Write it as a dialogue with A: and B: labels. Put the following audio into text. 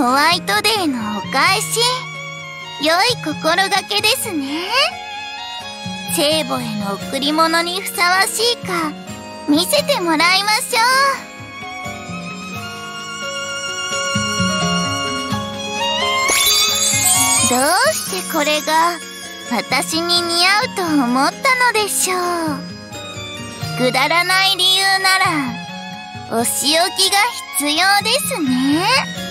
A: ホワイトデーのお返し。良い心がけですね。聖母への贈り物にふさわしいか見せてもらいましょう。どうしてこれが私に似合うと思ったのでしょう。くだらない理由ならお仕置きが必要ですね。